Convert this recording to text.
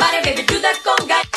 body, baby, do that conga.